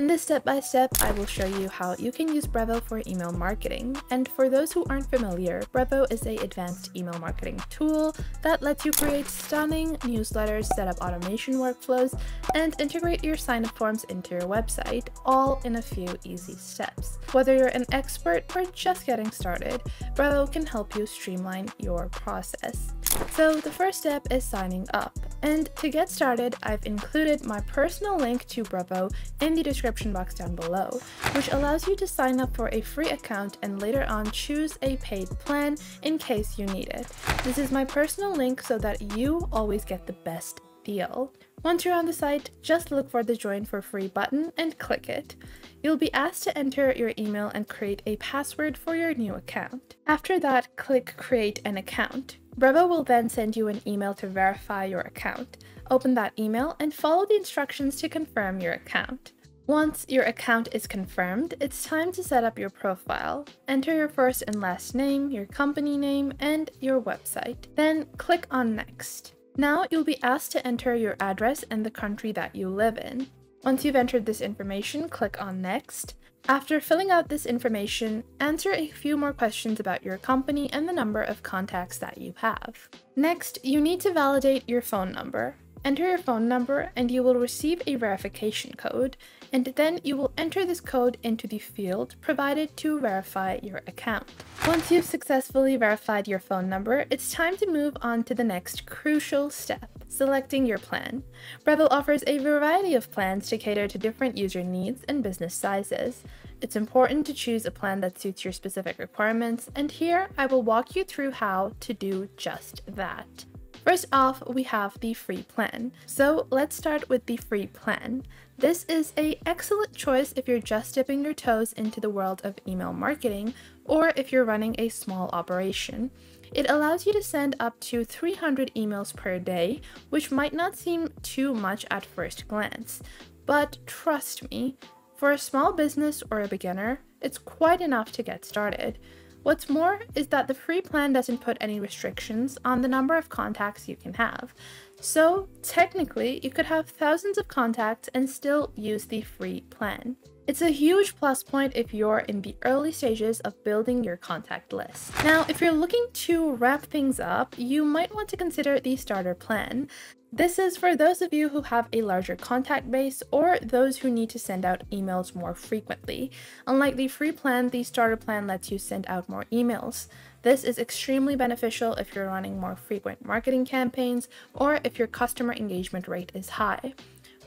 In this step-by-step, -step, I will show you how you can use Brevo for email marketing. And for those who aren't familiar, Brevo is a advanced email marketing tool that lets you create stunning newsletters, set up automation workflows, and integrate your sign-up forms into your website, all in a few easy steps. Whether you're an expert or just getting started, Brevo can help you streamline your process. So the first step is signing up. And to get started, I've included my personal link to Brevo in the description box down below, which allows you to sign up for a free account and later on choose a paid plan in case you need it. This is my personal link so that you always get the best deal. Once you're on the site, just look for the join for free button and click it. You'll be asked to enter your email and create a password for your new account. After that, click create an account. Brevo will then send you an email to verify your account. Open that email and follow the instructions to confirm your account. Once your account is confirmed, it's time to set up your profile. Enter your first and last name, your company name, and your website. Then click on Next. Now you'll be asked to enter your address and the country that you live in. Once you've entered this information, click on Next. After filling out this information, answer a few more questions about your company and the number of contacts that you have. Next, you need to validate your phone number. Enter your phone number and you will receive a verification code, and then you will enter this code into the field provided to verify your account. Once you've successfully verified your phone number, it's time to move on to the next crucial step, selecting your plan. Brevo offers a variety of plans to cater to different user needs and business sizes. It's important to choose a plan that suits your specific requirements, and here I will walk you through how to do just that. First off, we have the free plan. So let's start with the free plan. This is a excellent choice if you're just dipping your toes into the world of email marketing or if you're running a small operation. It allows you to send up to 300 emails per day, which might not seem too much at first glance. But trust me, for a small business or a beginner, it's quite enough to get started. What's more is that the free plan doesn't put any restrictions on the number of contacts you can have. So technically, you could have thousands of contacts and still use the free plan. It's a huge plus point if you're in the early stages of building your contact list. Now, if you're looking to wrap things up, you might want to consider the starter plan. This is for those of you who have a larger contact base or those who need to send out emails more frequently. Unlike the free plan, the starter plan lets you send out more emails. This is extremely beneficial if you're running more frequent marketing campaigns or if your customer engagement rate is high.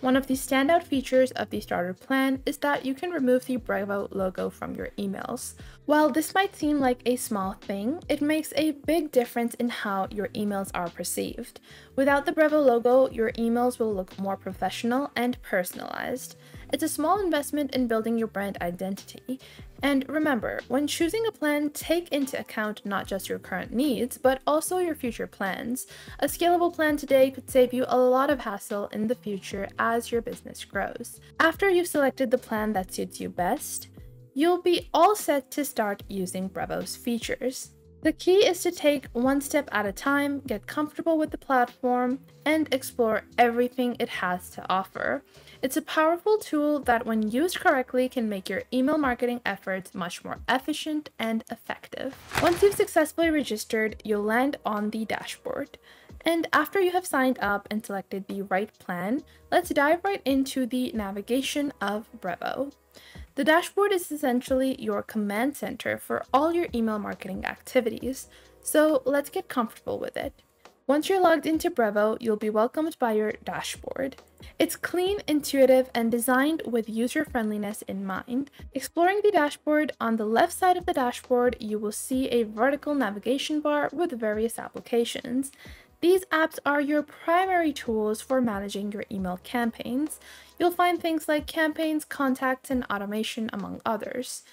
One of the standout features of the starter plan is that you can remove the Brevo logo from your emails. While this might seem like a small thing, it makes a big difference in how your emails are perceived. Without the Brevo logo, your emails will look more professional and personalized. It's a small investment in building your brand identity. And remember, when choosing a plan, take into account not just your current needs, but also your future plans. A scalable plan today could save you a lot of hassle in the future as your business grows. After you've selected the plan that suits you best, you'll be all set to start using Brevo's features. The key is to take one step at a time, get comfortable with the platform, and explore everything it has to offer. It's a powerful tool that, when used correctly, can make your email marketing efforts much more efficient and effective. Once you've successfully registered, you'll land on the dashboard. And after you have signed up and selected the right plan, let's dive right into the navigation of Brevo. The dashboard is essentially your command center for all your email marketing activities, so let's get comfortable with it. Once you're logged into Brevo, you'll be welcomed by your dashboard. It's clean, intuitive, and designed with user friendliness in mind. Exploring the dashboard, on the left side of the dashboard, you will see a vertical navigation bar with various applications. These apps are your primary tools for managing your email campaigns. You'll find things like campaigns, contacts, and automation, among others.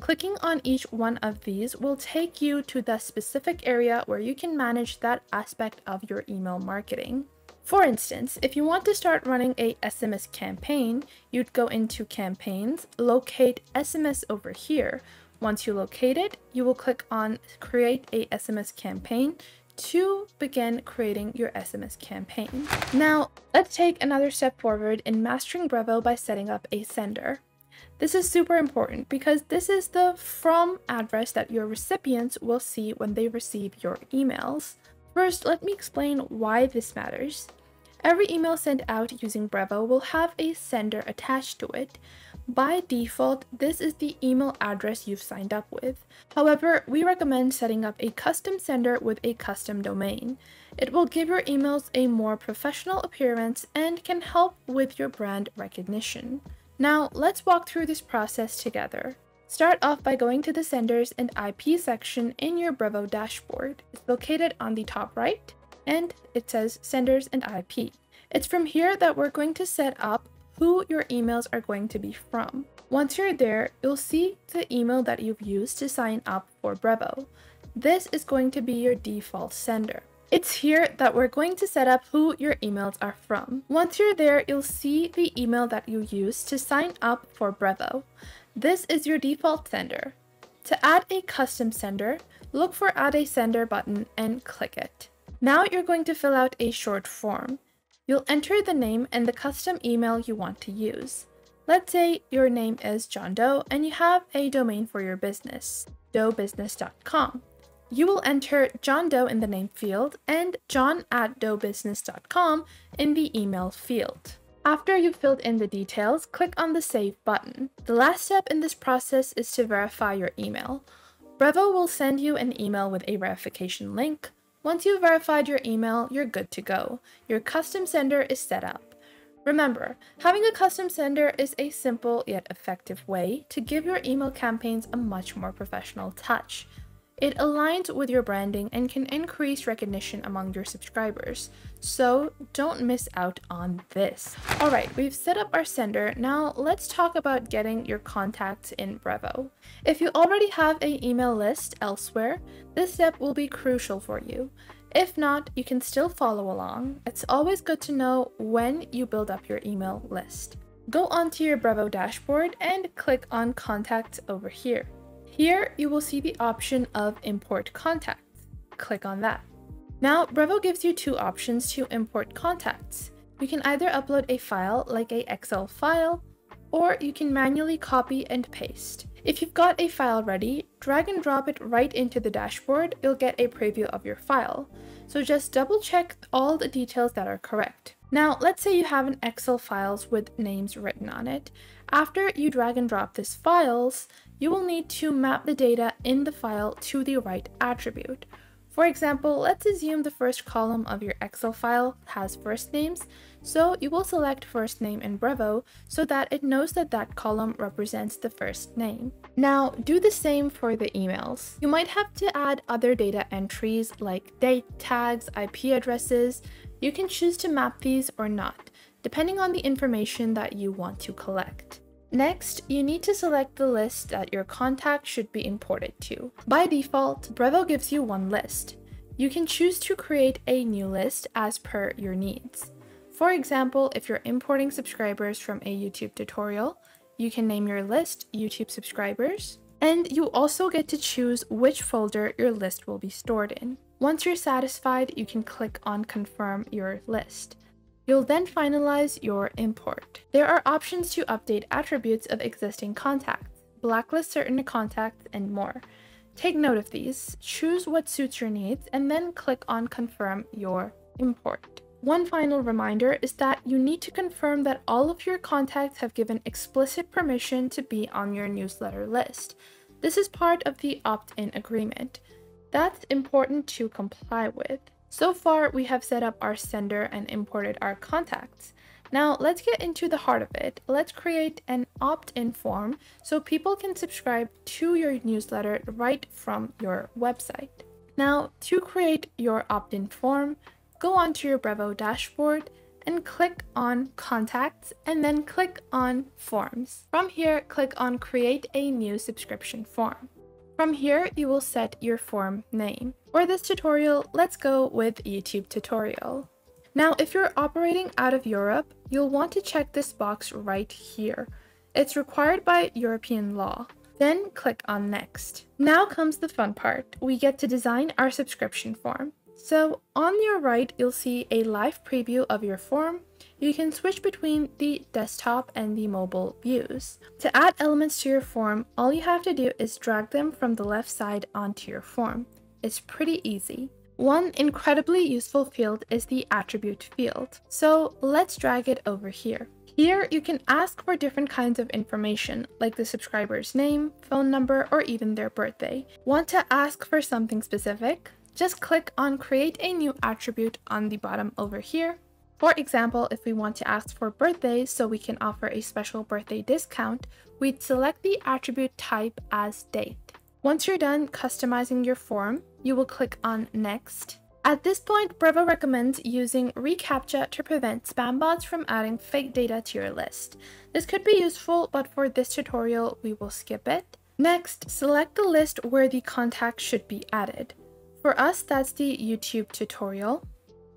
Clicking on each one of these will take you to the specific area where you can manage that aspect of your email marketing. For instance, if you want to start running a SMS campaign, you'd go into campaigns, locate SMS over here. Once you locate it, you will click on create a SMS campaign to begin creating your SMS campaign. Now, let's take another step forward in mastering Brevo by setting up a sender. This is super important because this is the from address that your recipients will see when they receive your emails. First, let me explain why this matters. Every email sent out using Brevo will have a sender attached to it. By default, this is the email address you've signed up with. However, we recommend setting up a custom sender with a custom domain. It will give your emails a more professional appearance and can help with your brand recognition. Now, let's walk through this process together. Start off by going to the Senders and IP section in your Brevo dashboard. It's located on the top right, and it says Senders and IP. It's from here that we're going to set up who your emails are going to be from. Once you're there, you'll see the email that you've used to sign up for Brevo. This is going to be your default sender. It's here that we're going to set up who your emails are from. Once you're there, you'll see the email that you used to sign up for Brevo. This is your default sender. To add a custom sender, look for Add a Sender button and click it. Now you're going to fill out a short form. You'll enter the name and the custom email you want to use. Let's say your name is John Doe and you have a domain for your business, doebusiness.com. You will enter John Doe in the name field and john at doebusiness.com in the email field. After you've filled in the details, click on the Save button. The last step in this process is to verify your email. Brevo will send you an email with a verification link, once you've verified your email, you're good to go. Your custom sender is set up. Remember, having a custom sender is a simple yet effective way to give your email campaigns a much more professional touch. It aligns with your branding and can increase recognition among your subscribers, so don't miss out on this. Alright, we've set up our sender, now let's talk about getting your contacts in Brevo. If you already have an email list elsewhere, this step will be crucial for you. If not, you can still follow along. It's always good to know when you build up your email list. Go onto your Brevo dashboard and click on Contacts over here. Here, you will see the option of import contacts. Click on that. Now, Brevo gives you two options to import contacts. You can either upload a file like a Excel file, or you can manually copy and paste. If you've got a file ready, drag and drop it right into the dashboard, you'll get a preview of your file. So just double check all the details that are correct. Now, let's say you have an Excel files with names written on it. After you drag and drop these files, you will need to map the data in the file to the right attribute. For example, let's assume the first column of your Excel file has first names, so you will select first name in Brevo so that it knows that that column represents the first name. Now, do the same for the emails. You might have to add other data entries like date tags, IP addresses. You can choose to map these or not, depending on the information that you want to collect. Next, you need to select the list that your contact should be imported to. By default, Brevo gives you one list. You can choose to create a new list as per your needs. For example, if you're importing subscribers from a YouTube tutorial, you can name your list YouTube subscribers, and you also get to choose which folder your list will be stored in. Once you're satisfied, you can click on confirm your list. You'll then finalize your import. There are options to update attributes of existing contacts, blacklist certain contacts, and more. Take note of these, choose what suits your needs, and then click on confirm your import. One final reminder is that you need to confirm that all of your contacts have given explicit permission to be on your newsletter list. This is part of the opt-in agreement. That's important to comply with. So far, we have set up our sender and imported our contacts. Now let's get into the heart of it. Let's create an opt-in form so people can subscribe to your newsletter right from your website. Now to create your opt-in form, go onto your Brevo dashboard and click on contacts and then click on forms. From here, click on create a new subscription form. From here, you will set your form name. For this tutorial, let's go with YouTube tutorial. Now, if you're operating out of Europe, you'll want to check this box right here. It's required by European law. Then click on next. Now comes the fun part. We get to design our subscription form. So on your right, you'll see a live preview of your form. You can switch between the desktop and the mobile views. To add elements to your form, all you have to do is drag them from the left side onto your form. It's pretty easy. One incredibly useful field is the attribute field. So let's drag it over here. Here, you can ask for different kinds of information, like the subscriber's name, phone number, or even their birthday. Want to ask for something specific? Just click on Create a new attribute on the bottom over here. For example, if we want to ask for birthday so we can offer a special birthday discount, we'd select the attribute type as date. Once you're done customizing your form, you will click on Next at this point, Brevo recommends using reCAPTCHA to prevent spam bots from adding fake data to your list. This could be useful, but for this tutorial, we will skip it. Next, select the list where the contact should be added. For us, that's the YouTube tutorial.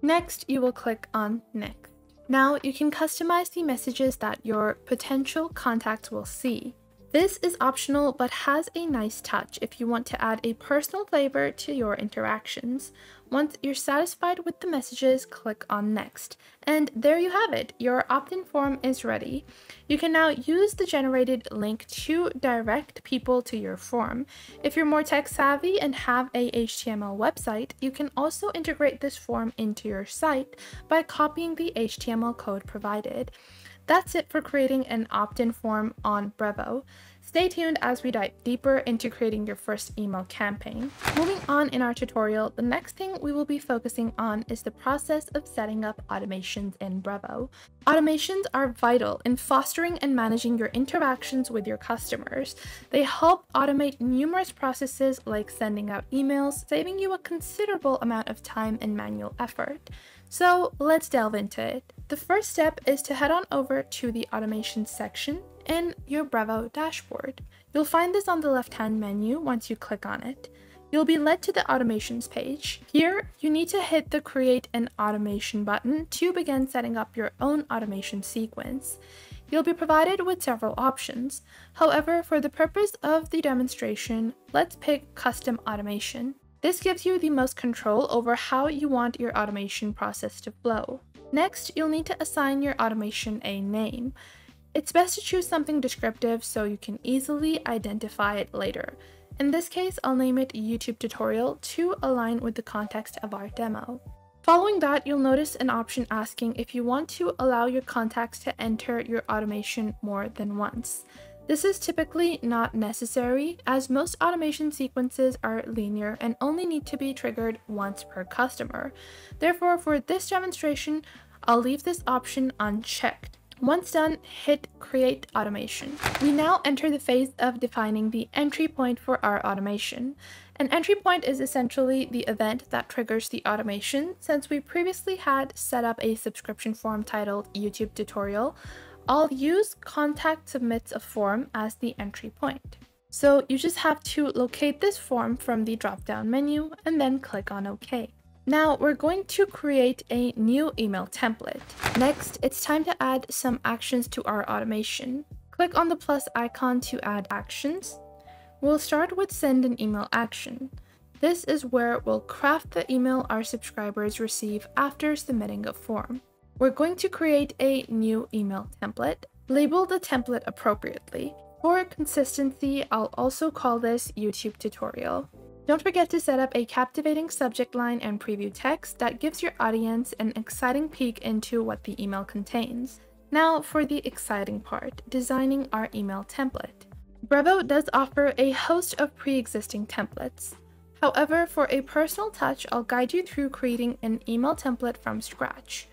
Next, you will click on Next. Now, you can customize the messages that your potential contacts will see. This is optional but has a nice touch if you want to add a personal flavor to your interactions. Once you're satisfied with the messages, click on next. And there you have it, your opt-in form is ready. You can now use the generated link to direct people to your form. If you're more tech savvy and have a HTML website, you can also integrate this form into your site by copying the HTML code provided. That's it for creating an opt-in form on Brevo. Stay tuned as we dive deeper into creating your first email campaign. Moving on in our tutorial, the next thing we will be focusing on is the process of setting up automations in Brevo. Automations are vital in fostering and managing your interactions with your customers. They help automate numerous processes like sending out emails, saving you a considerable amount of time and manual effort. So let's delve into it. The first step is to head on over to the automation section in your Brevo dashboard. You'll find this on the left-hand menu once you click on it. You'll be led to the automations page. Here, you need to hit the create an automation button to begin setting up your own automation sequence. You'll be provided with several options. However, for the purpose of the demonstration, let's pick custom automation. This gives you the most control over how you want your automation process to flow. Next, you'll need to assign your automation a name. It's best to choose something descriptive so you can easily identify it later. In this case, I'll name it YouTube tutorial to align with the context of our demo. Following that, you'll notice an option asking if you want to allow your contacts to enter your automation more than once. This is typically not necessary as most automation sequences are linear and only need to be triggered once per customer. Therefore, for this demonstration, I'll leave this option unchecked. Once done, hit Create Automation. We now enter the phase of defining the entry point for our automation. An entry point is essentially the event that triggers the automation. Since we previously had set up a subscription form titled YouTube tutorial, I'll use contact submits a form as the entry point. So you just have to locate this form from the drop-down menu and then click on OK. Now we're going to create a new email template. Next, it's time to add some actions to our automation. Click on the plus icon to add actions. We'll start with send an email action. This is where we'll craft the email our subscribers receive after submitting a form. We're going to create a new email template. Label the template appropriately. For consistency, I'll also call this YouTube tutorial. Don't forget to set up a captivating subject line and preview text that gives your audience an exciting peek into what the email contains. Now for the exciting part, designing our email template. Brevo does offer a host of pre-existing templates. However, for a personal touch, I'll guide you through creating an email template from scratch.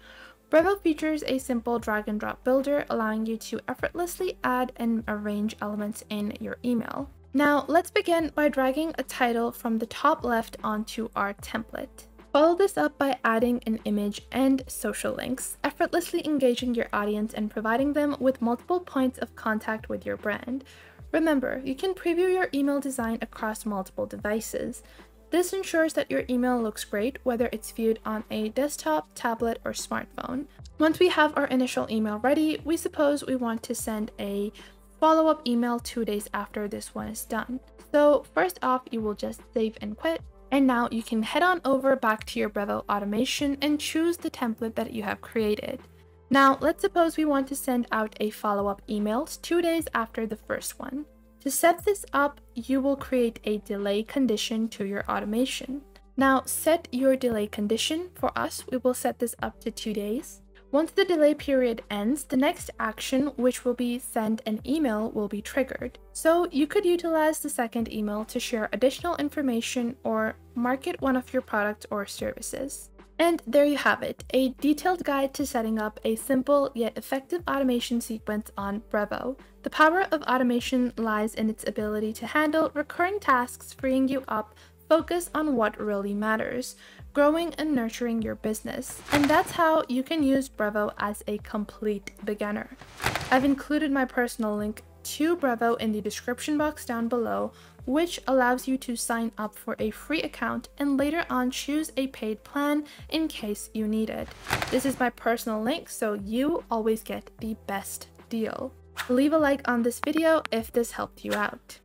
Brevo features a simple drag and drop builder allowing you to effortlessly add and arrange elements in your email. Now let's begin by dragging a title from the top left onto our template. Follow this up by adding an image and social links, effortlessly engaging your audience and providing them with multiple points of contact with your brand. Remember, you can preview your email design across multiple devices. This ensures that your email looks great whether it's viewed on a desktop, tablet, or smartphone. Once we have our initial email ready, we suppose we want to send a follow-up email two days after this one is done. So first off, you will just save and quit. And now you can head on over back to your Brevo automation and choose the template that you have created. Now, let's suppose we want to send out a follow-up email two days after the first one. To set this up, you will create a delay condition to your automation. Now, set your delay condition. For us, we will set this up to two days. Once the delay period ends, the next action, which will be send an email, will be triggered. So you could utilize the second email to share additional information or market one of your products or services. And there you have it, a detailed guide to setting up a simple yet effective automation sequence on Brevo. The power of automation lies in its ability to handle recurring tasks, freeing you up focus on what really matters, growing and nurturing your business. And that's how you can use Brevo as a complete beginner. I've included my personal link to Brevo in the description box down below, which allows you to sign up for a free account and later on choose a paid plan in case you need it. This is my personal link, so you always get the best deal. Leave a like on this video if this helped you out.